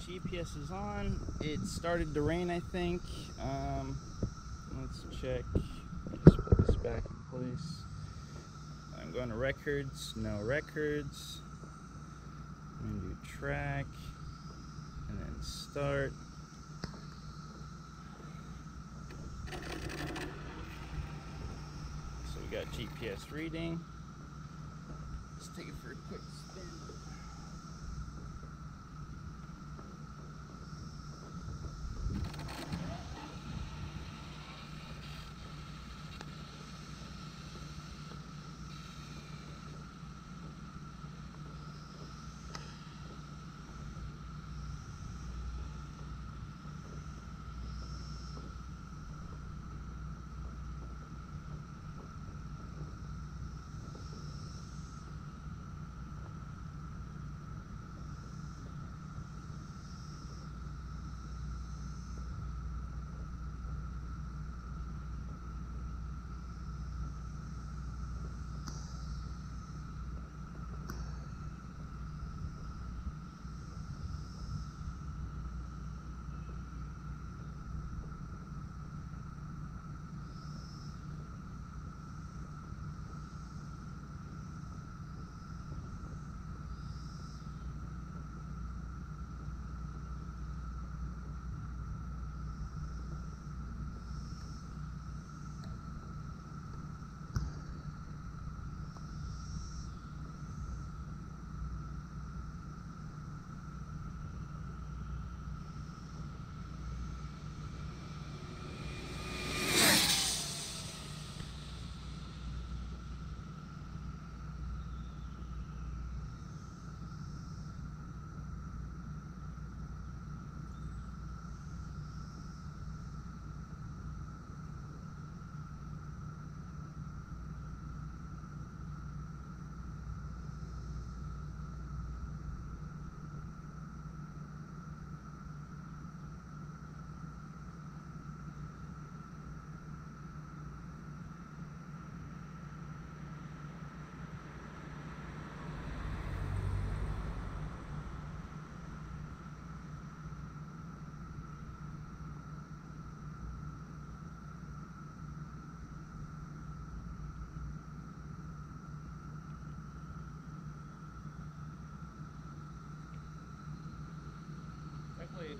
GPS is on. It started to rain, I think. Um, let's check. Just put this back in place. I'm going to records. No records. I'm going to do track. And then start. So we got GPS reading. Let's take it for a quick spin.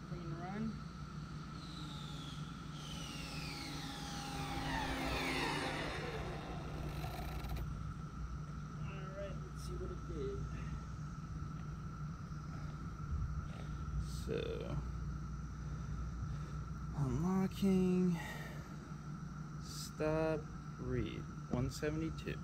Clean run. Alright, let's see what it did. So, unlocking, stop, read, 172.